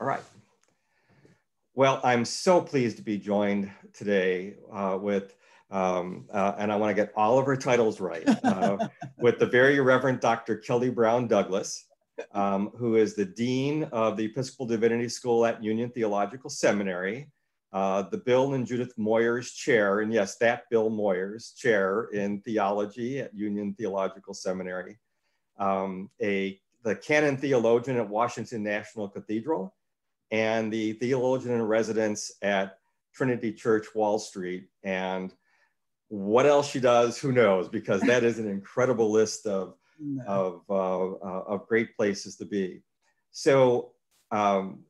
all right. Well, I'm so pleased to be joined today uh, with, um, uh, and I want to get all of her titles right, uh, with the very Reverend Dr. Kelly Brown Douglas, um, who is the Dean of the Episcopal Divinity School at Union Theological Seminary, uh, the Bill and Judith Moyers Chair, and yes, that Bill Moyers Chair in Theology at Union Theological Seminary, um, a the canon theologian at Washington National Cathedral, and the theologian in residence at Trinity Church Wall Street. And what else she does, who knows, because that is an incredible list of, no. of, uh, uh, of great places to be. So, um,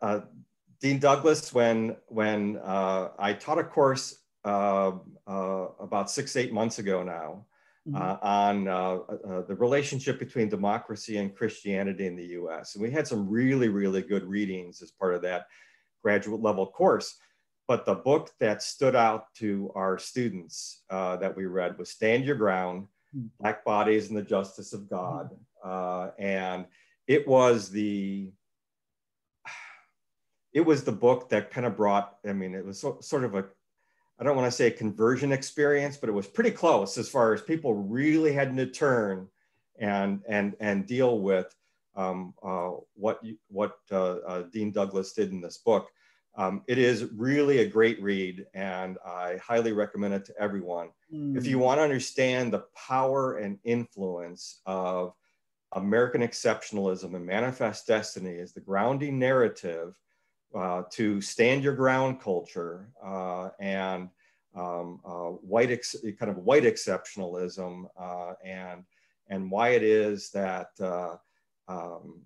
uh, Dean Douglas, when, when uh, I taught a course uh, uh, about six, eight months ago now, mm-hmm. uh, on uh, uh, the relationship between democracy and Christianity in the US. And we had some really, really good readings as part of that graduate level course. But the book that stood out to our students uh, that we read was Stand Your Ground mm-hmm. Black Bodies and the Justice of God. Mm-hmm. and it was the it was the book that kind of brought i mean it was so, sort of a I don't want to say a conversion experience, but it was pretty close as far as people really had to turn and and and deal with um, uh, what you, what uh, uh, Dean Douglas did in this book. Um, it is really a great read, and I highly recommend it to everyone. Mm. If you want to understand the power and influence of American exceptionalism and manifest destiny as the grounding narrative uh, to stand your ground culture uh, and um, uh, white kind of white exceptionalism uh, and and why it is that uh, um,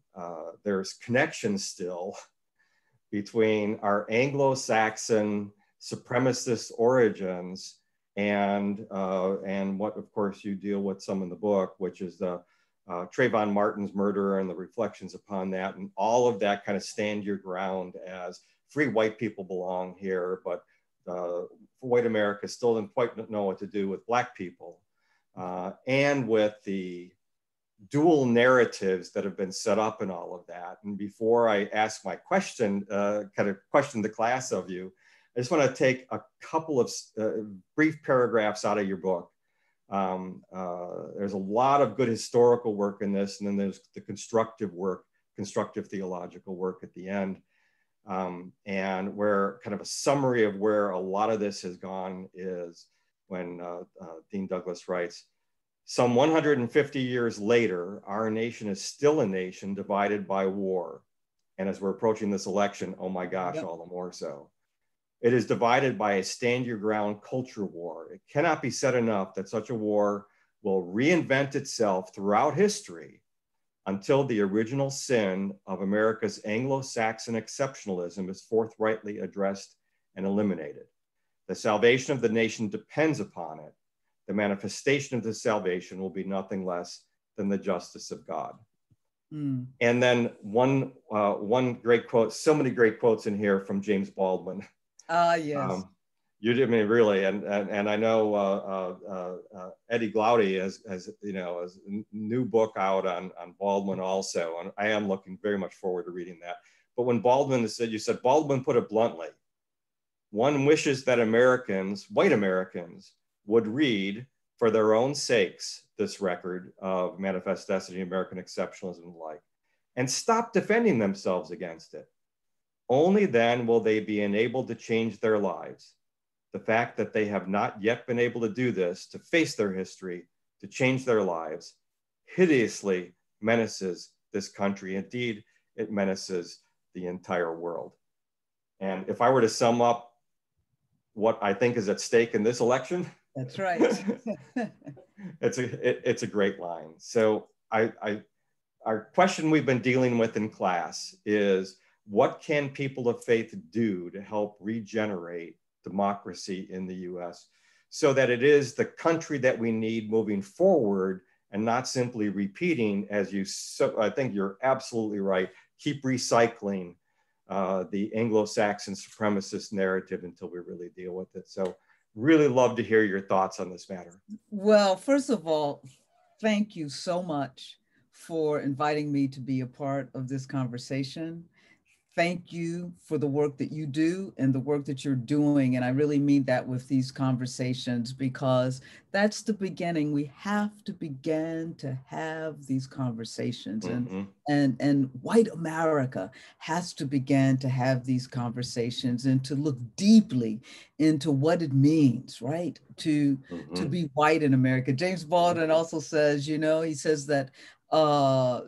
there's connections still between our Anglo-Saxon supremacist origins and and what of course you deal with some in the book, which is the uh, Trayvon Martin's murder and the reflections upon that, and all of that kind of stand your ground as free white people belong here, but uh, white America still didn't quite know what to do with black people, uh, and with the dual narratives that have been set up in all of that. And before I ask my question, uh, kind of question the class of you, I just want to take a couple of uh, brief paragraphs out of your book um, uh, there's a lot of good historical work in this, and then there's the constructive work, constructive theological work at the end. Um, and where kind of a summary of where a lot of this has gone is when uh, uh, Dean Douglas writes, some 150 years later, our nation is still a nation divided by war. And as we're approaching this election, oh my gosh, yep. all the more so. It is divided by a stand your ground culture war. It cannot be said enough that such a war will reinvent itself throughout history until the original sin of America's Anglo Saxon exceptionalism is forthrightly addressed and eliminated. The salvation of the nation depends upon it. The manifestation of the salvation will be nothing less than the justice of God. Mm. And then one, uh, one great quote, so many great quotes in here from James Baldwin. Ah, uh, yes. Um, you did I mean really, and and, and I know uh, uh, uh, Eddie Glaude has has you know has a new book out on on Baldwin also, and I am looking very much forward to reading that. But when Baldwin said, you said Baldwin put it bluntly, one wishes that Americans, white Americans, would read for their own sakes this record of manifest destiny, American exceptionalism, and the like, and stop defending themselves against it. Only then will they be enabled to change their lives. The fact that they have not yet been able to do this, to face their history, to change their lives, hideously menaces this country. Indeed, it menaces the entire world. And if I were to sum up what I think is at stake in this election, that's right. it's a it, it's a great line. So I, I our question we've been dealing with in class is what can people of faith do to help regenerate democracy in the US so that it is the country that we need moving forward and not simply repeating as you so I think you're absolutely right keep recycling uh, the Anglo-Saxon supremacist narrative until we really deal with it. So really love to hear your thoughts on this matter. Well first of all thank you so much for inviting me to be a part of this conversation thank you for the work that you do and the work that you're doing. And I really mean that with these conversations because that's the beginning. We have to begin to have these conversations. Mm-hmm. And, and, and white America has to begin to have these conversations and to look deeply into what it means, right? To, mm-hmm. to be white in America. James Baldwin also says, you know, he says that uh,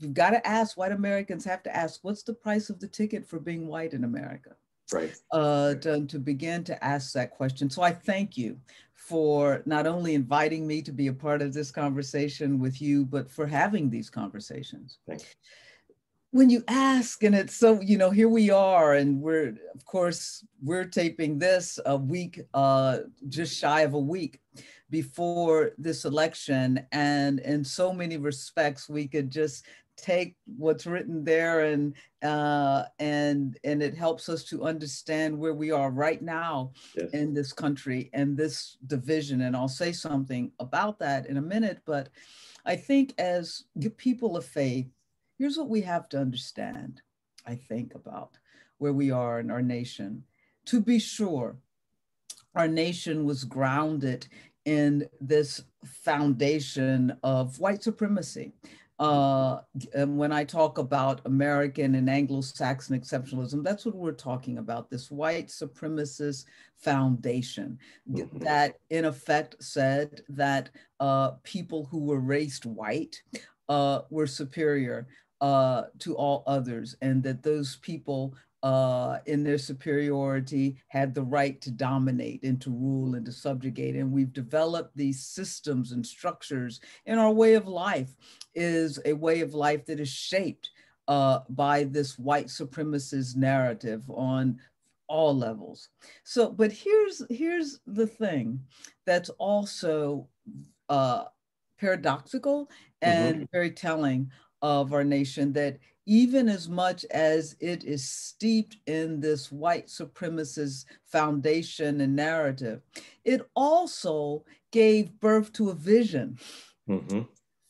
you've got to ask white Americans have to ask what's the price of the ticket for being white in America? Right. Uh, to, to begin to ask that question. So I thank you for not only inviting me to be a part of this conversation with you, but for having these conversations. Thanks. When you ask, and it's so, you know, here we are, and we're, of course, we're taping this a week, uh, just shy of a week before this election. And in so many respects, we could just take what's written there and uh, and and it helps us to understand where we are right now yes. in this country and this division. And i'll say something about that in a minute but i think as people of faith here's what we have to understand i think about where we are in our nation. To be sure our nation was grounded in this foundation of white supremacy uh, and when I talk about American and Anglo-Saxon exceptionalism, that's what we're talking about, this white supremacist foundation mm-hmm. that in effect said that uh, people who were raised white uh, were superior uh, to all others and that those people uh, in their superiority had the right to dominate and to rule and to subjugate. And we've developed these systems and structures And our way of life is a way of life that is shaped uh, by this white supremacist narrative on all levels. So, but here's here's the thing that's also uh, paradoxical and mm-hmm. very telling of our nation that even as much as it is steeped in this white supremacist foundation and narrative, it also gave birth to a vision mm-hmm.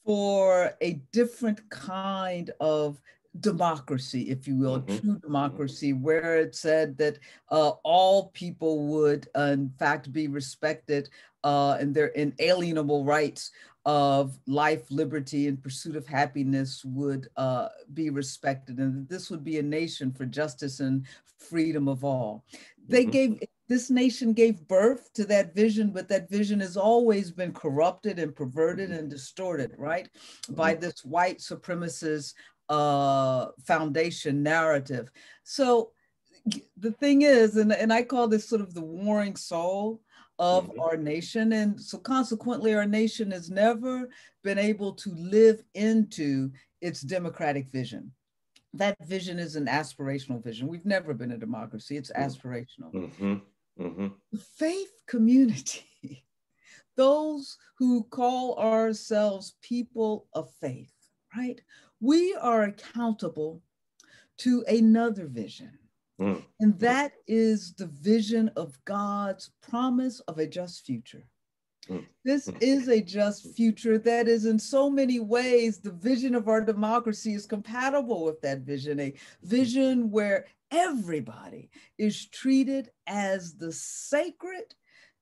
for a different kind of democracy, if you will, mm-hmm. true democracy, where it said that uh, all people would, uh, in fact, be respected uh, and their inalienable rights of life, liberty, and pursuit of happiness would uh, be respected, and that this would be a nation for justice and freedom of all. They mm-hmm. gave this nation gave birth to that vision, but that vision has always been corrupted and perverted and distorted, right, by mm-hmm. this white supremacist uh, foundation narrative. So the thing is, and, and I call this sort of the warring soul of mm-hmm. our nation. And so consequently, our nation has never been able to live into its democratic vision. That vision is an aspirational vision. We've never been a democracy, it's mm-hmm. aspirational. Mm-hmm. Mm-hmm. The faith community, those who call ourselves people of faith, right? We are accountable to another vision Mm. And that is the vision of God's promise of a just future. Mm. This mm. is a just future that is, in so many ways, the vision of our democracy is compatible with that vision, a vision where everybody is treated as the sacred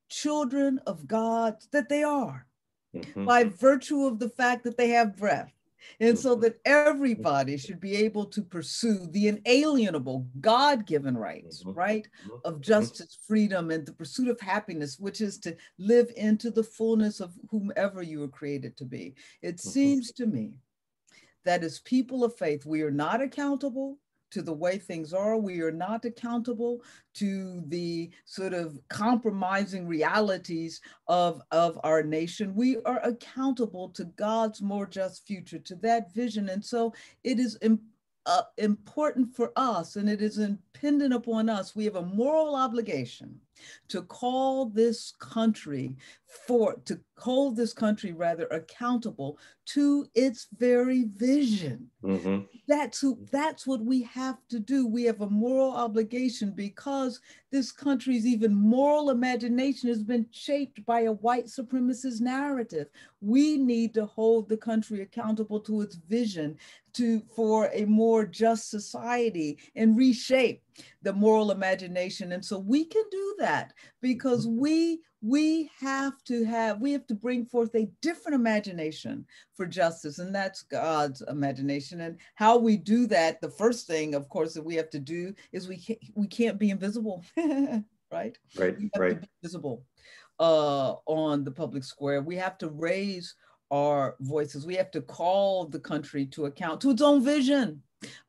children of God that they are mm-hmm. by virtue of the fact that they have breath and so that everybody should be able to pursue the inalienable God given rights, mm-hmm. right, mm-hmm. of mm-hmm. justice, freedom, and the pursuit of happiness, which is to live into the fullness of whomever you were created to be. It seems to me that as people of faith, we are not accountable to the way things are. We are not accountable to the sort of compromising realities of, of our nation. We are accountable to God's more just future, to that vision. And so it is uh, important for us and it is impendent upon us. We have a moral obligation to call this country for to hold this country rather accountable to its very vision. Mm-hmm. that's who that's what we have to do. We have a moral obligation because this country's even moral imagination has been shaped by a white supremacist narrative. We need to hold the country accountable to its vision to for a more just society and reshape the moral imagination. And so we can do that because we we have to have we have to bring forth a different imagination for justice and that's god's imagination. And how we do that the first thing of course that we have to do is we can't, we can't be invisible right? Right right. visible uh, on the public square. We have to raise our voices. We have to call the country to account to its own vision.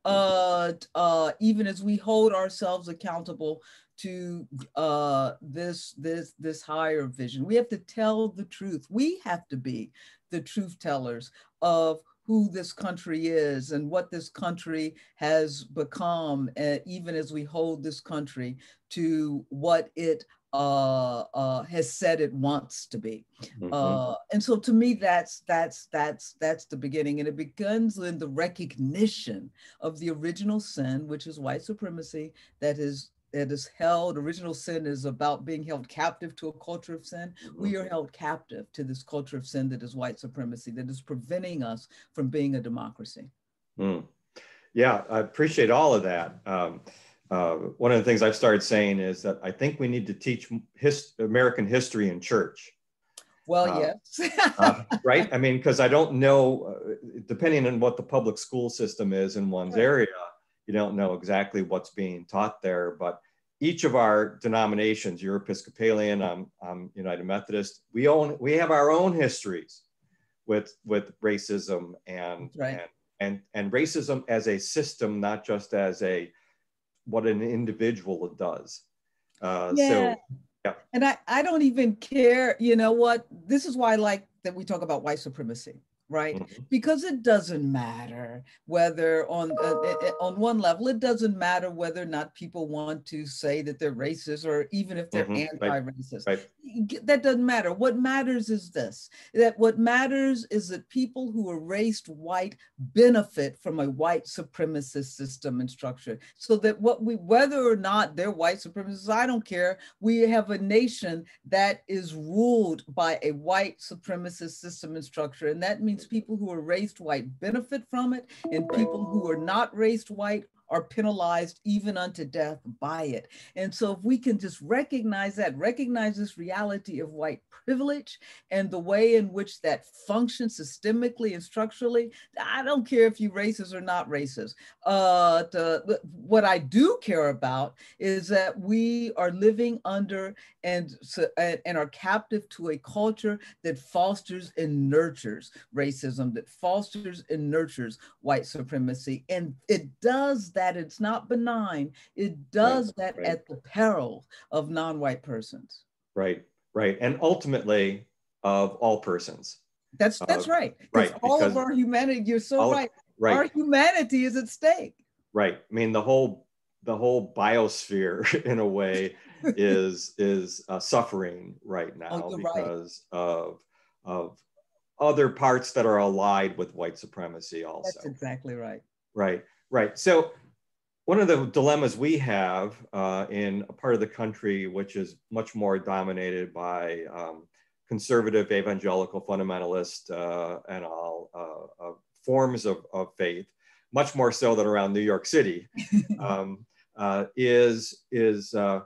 Uh, uh, even as we hold ourselves accountable to uh, this this this higher vision. We have to tell the truth. We have to be the truth tellers of who this country is and what this country has become, uh, even as we hold this country to what it uh, uh, has said it wants to be. Mm-hmm. Uh, and so to me, that's that's that's that's the beginning, and it begins in the recognition of the original sin, which is white supremacy, that is that is held. Original sin is about being held captive to a culture of sin. Mm-hmm. We are held captive to this culture of sin that is white supremacy, that is preventing us from being a democracy. Mm. Yeah, I appreciate all of that. Um, uh, one of the things I've started saying is that I think we need to teach his, American history in church. Well, uh, yes. uh, right? I mean, because I don't know, uh, depending on what the public school system is in one's area, you don't know exactly what's being taught there. But each of our denominations, you're Episcopalian, I'm, I'm United Methodist, we own we have our own histories with with racism and right. and, and and racism as a system, not just as a what an individual does. Uh, yeah. So, yeah. And I, I don't even care, you know what? This is why I like that we talk about white supremacy right mm-hmm. because it doesn't matter whether on uh, on one level it doesn't matter whether or not people want to say that they're racist or even if they're mm-hmm. anti-racist right. Right. that doesn't matter what matters is this that what matters is that people who are raised white benefit from a white supremacist system and structure so that what we whether or not they're white supremacists i don't care we have a nation that is ruled by a white supremacist system and structure and that means people who are raised white benefit from it, and people who are not raised white are penalized even unto death by it. And so, if we can just recognize that, recognize this reality of white privilege and the way in which that functions systemically and structurally, I don't care if you're racist or not racist. Uh, what I do care about is that we are living under and, and are captive to a culture that fosters and nurtures racism, that fosters and nurtures white supremacy. And it does that, it's not benign, it does right, that right. at the peril of non white persons. Right, right. And ultimately, of all persons. That's that's uh, right. Right. All of our humanity, you're so right. Right. Our humanity is at stake. Right. I mean, the whole the whole biosphere, in a way, is is uh, suffering right now oh, because right. of of other parts that are allied with white supremacy. Also, that's exactly right. Right. Right. So one of the dilemmas we have uh, in a part of the country which is much more dominated by um, conservative evangelical fundamentalist uh, and all uh, uh, forms of, of faith, much more so than around New York City, um, uh, is, is uh,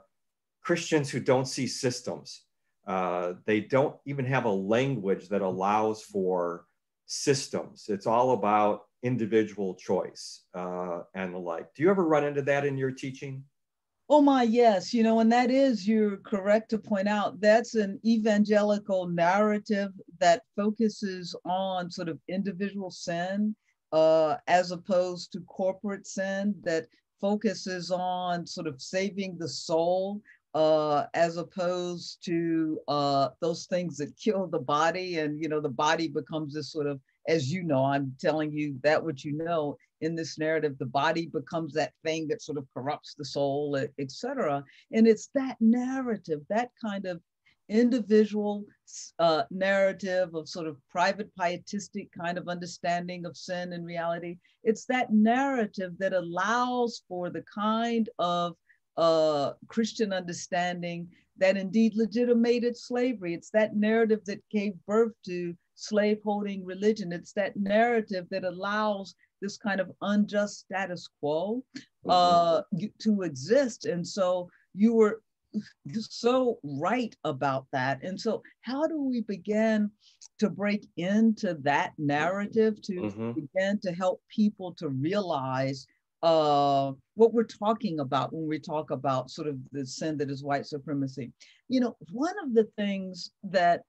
Christians who don't see systems. they don't even have a language that allows for systems. It's all about individual choice uh, and the like. Do you ever run into that in your teaching? Oh my, yes. You know, and that is, you're correct to point out, that's an evangelical narrative that focuses on sort of individual sin uh, as opposed to corporate sin that focuses on sort of saving the soul uh, as opposed to uh, those things that kill the body and you know the body becomes this sort of as you know, I'm telling you that what you know in this narrative the body becomes that thing that sort of corrupts the soul etc and it's that narrative that kind of individual uh, narrative of sort of private pietistic kind of understanding of sin and reality it's that narrative that allows for the kind of uh, christian understanding that indeed legitimated slavery. It's that narrative that gave birth to slaveholding religion. It's that narrative that allows this kind of unjust status quo uh, mm-hmm. to exist. And so you were so right about that. And so, how do we begin to break into that narrative to mm-hmm. begin to help people to realize uh, what we're talking about when we talk about sort of the sin that is white supremacy. You know, one of the things that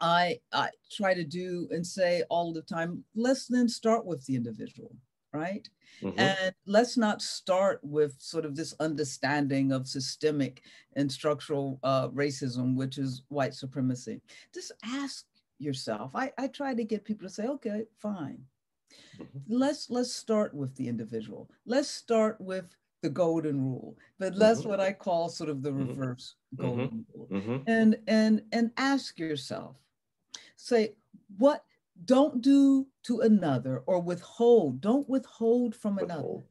I, I try to do and say all the time, let's then start with the individual, right? Mm-hmm. And let's not start with sort of this understanding of systemic and structural uh, racism, which is white supremacy. Just ask yourself. I, I try to get people to say, okay, fine Mm-hmm. Let's let's start with the individual. Let's start with the golden rule. But that's mm-hmm. what I call sort of the mm-hmm. reverse mm-hmm. golden rule. Mm-hmm. And and and ask yourself, say, what don't do to another or withhold, don't withhold from another.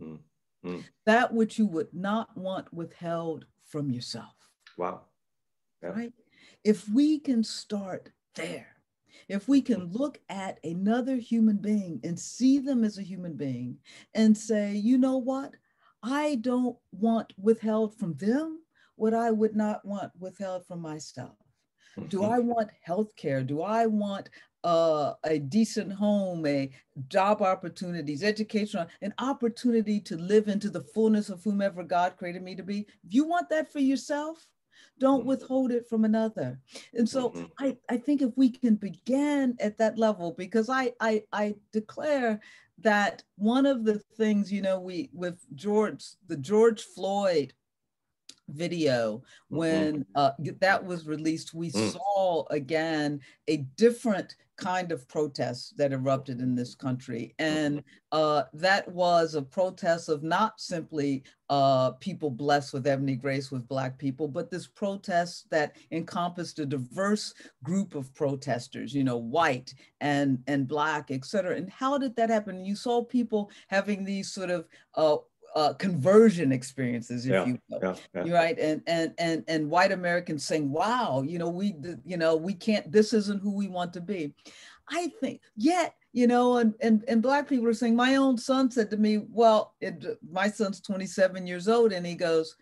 Mm-hmm. That which you would not want withheld from yourself. Wow. Yeah. Right? If we can start there, if we can look at another human being and see them as a human being and say, you know what? I don't want withheld from them what I would not want withheld from myself. Do. I want health care? Do I want uh, a decent home, a job opportunities, education, an opportunity to live into the fullness of whomever God created me to be? If you want that for yourself, don't mm-hmm. withhold it from another. And so mm-hmm. I, I think if we can begin at that level, because I, I, I declare that one of the things, you know, we with George, the George Floyd video mm-hmm. when uh, that was released we mm. saw again a different kind of protest that erupted in this country and uh, that was a protest of not simply uh, people blessed with ebony grace with black people but this protest that encompassed a diverse group of protesters you know white and and black et cetera and how did that happen you saw people having these sort of uh, conversion experiences, if yeah, you will, yeah, yeah. right? And and and and white Americans saying, "Wow, you know, we, you know, we can't. This isn't who we want to be." I think yet, you know, and and and black people are saying. My own son said to me, "Well, it, my son's 27 years old, and he goes."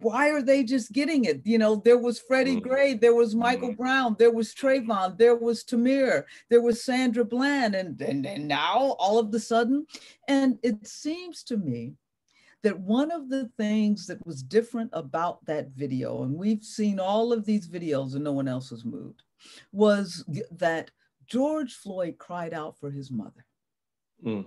Why are they just getting it? You know, there was Freddie mm-hmm. Gray, there was Michael mm-hmm. Brown, there was Trayvon, there was Tamir, there was Sandra Bland, and, and, and now all of the sudden. And it seems to me that one of the things that was different about that video, and we've seen all of these videos and no one else has moved, was that George Floyd cried out for his mother. Mm.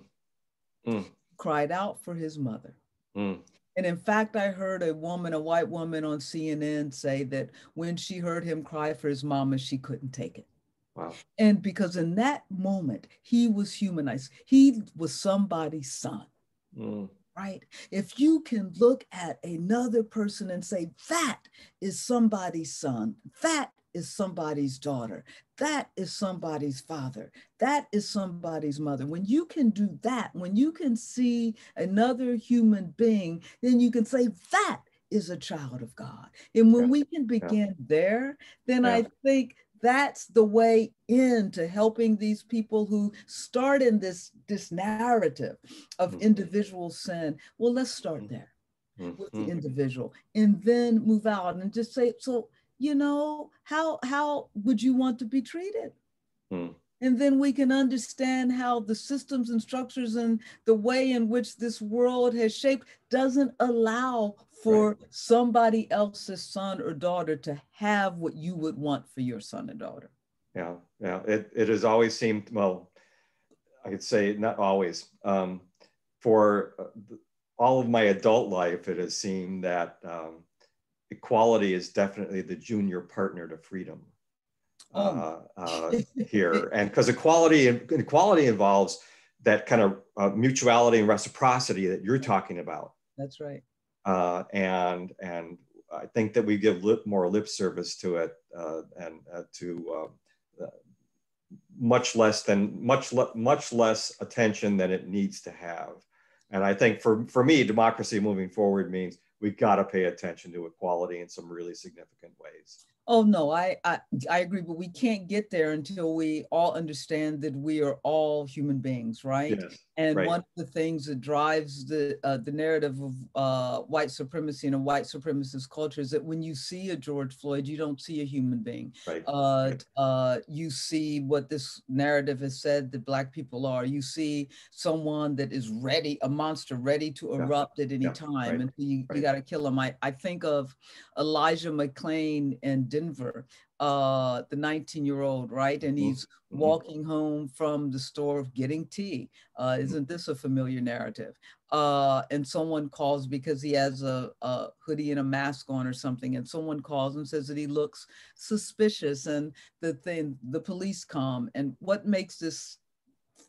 Mm. Cried out for his mother. Mm. And in fact, I heard a woman, a white woman on CNN say that when she heard him cry for his mama, she couldn't take it. Wow. And because in that moment, he was humanized, he was somebody's son. Mm. Right? If you can look at another person and say, that is somebody's son, that is somebody's daughter. That is somebody's father. That is somebody's mother. When you can do that, when you can see another human being, then you can say, that is a child of God. And when yeah. we can begin yeah. there, then yeah. I think that's the way into helping these people who start in this, this narrative of mm-hmm. individual sin. Well, let's start mm-hmm. there mm-hmm. with the individual and then move out and just say, so you know, how how would you want to be treated? Hmm. And then we can understand how the systems and structures and the way in which this world has shaped doesn't allow for right. somebody else's son or daughter to have what you would want for your son or daughter. Yeah, yeah. It, it has always seemed, well, I could say not always. Um, for uh, all of my adult life, it has seemed that um, equality is definitely the junior partner to freedom oh. uh, uh, here. And because equality, equality involves that kind of uh, mutuality and reciprocity that you're talking about. That's right. Uh, and and I think that we give lip, more lip service to it uh, and uh, to uh, uh, much less than much le- much less attention than it needs to have. And I think for for me, democracy moving forward means we've got to pay attention to equality in some really significant ways. Oh no, I, I I agree, but we can't get there until we all understand that we are all human beings, right? Yes, and right. one of the things that drives the uh, the narrative of uh, white supremacy and a white supremacist culture is that when you see a George Floyd, you don't see a human being. Right. Uh, uh, you see what this narrative has said that Black people are. You see someone that is ready, a monster ready to Yeah. erupt at any Yeah, time, right, and you, you got to kill them. I, I think of Elijah McClain in Denver, uh, the 19 year old, right? And he's mhm. walking home from the store getting tea. Uh, Mm-hmm. isn't this a familiar narrative? Uh, and someone calls because he has a, a hoodie and a mask on or something, and someone calls and says that he looks suspicious, and the thing, the police come. And what makes this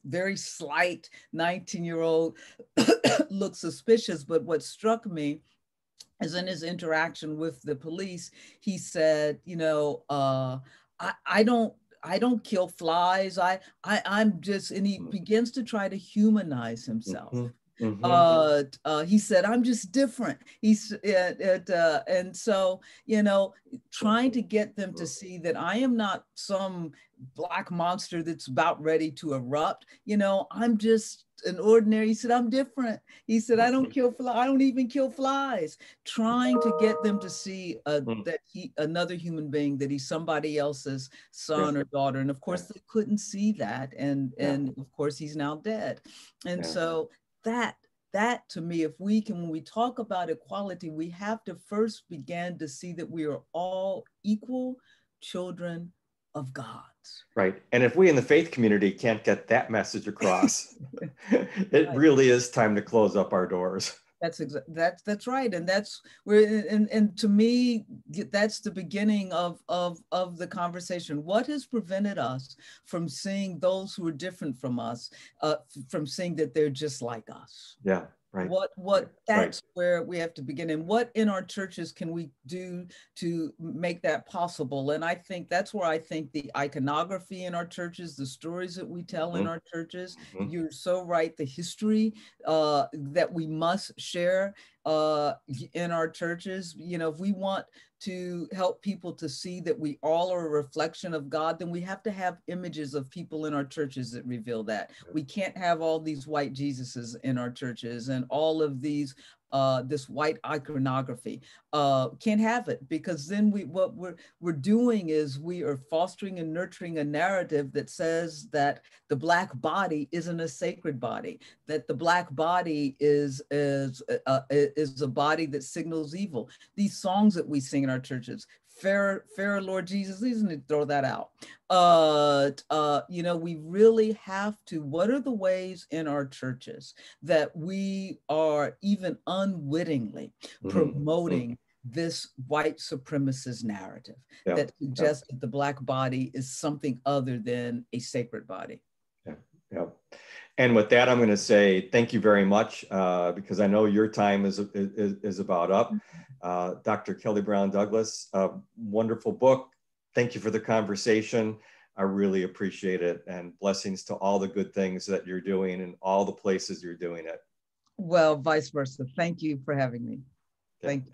very slight 19 year old look suspicious? But what struck me is in his interaction with the police, he said, you know, uh, I, I don't I don't kill flies. I, I I'm just and he Mhm. begins to try to humanize himself. Mhm, mhm. Uh, uh, he said, "I'm just different." He's it, it, uh, and so you know, trying to get them to see that I am not some black monster that's about ready to erupt. You know, I'm just an ordinary. He said, "I'm different." He said, "I don't kill flies. I don't even kill flies." Trying to get them to see uh, Mm. that he another human being, that he's somebody else's son or daughter, and of course they couldn't see that, and and of course he's now dead, and so that that to me if we can when we talk about equality we have to first begin to see that we are all equal children of god Right. And if we in the faith community can't get that message across, it Right. really is time to close up our doors. that's exa- that's that's right and that's where and, and to me that's the beginning of of of the conversation what has prevented us from seeing those who are different from us uh, from seeing that they're just like us Yeah. Right. what what right. that's where we have to begin and what in our churches can we do to make that possible and i think that's where i think the iconography in our churches the stories that we tell in Mhm. our churches Mhm. you're so right the history uh, that we must share uh, in our churches you know if we want to help people to see that we all are a reflection of god then we have to have images of people in our churches that reveal that. We can't have all these white jesuses in our churches and all of these uh, this white iconography uh, can't have it because then we what we're we're doing is we are fostering and nurturing a narrative that says that the black body isn't a sacred body that the black body is is uh, is a body that signals evil. These songs that we sing in our churches fair fair lord jesus please need to throw that out uh uh you know we really have to what are the ways in our churches that we are even unwittingly Mhm. promoting this white supremacist narrative Yeah, that suggests that the black body is something other than a sacred body Yeah. yeah. And with that, I'm going to say thank you very much uh, because I know your time is, is, is about up. Uh, Dr. Kelly Brown Douglas, a wonderful book. Thank you for the conversation. I really appreciate it. And blessings to all the good things that you're doing and all the places you're doing it. well vice versa thank you for having me Yeah. thank you